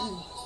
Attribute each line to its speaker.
Speaker 1: 嗯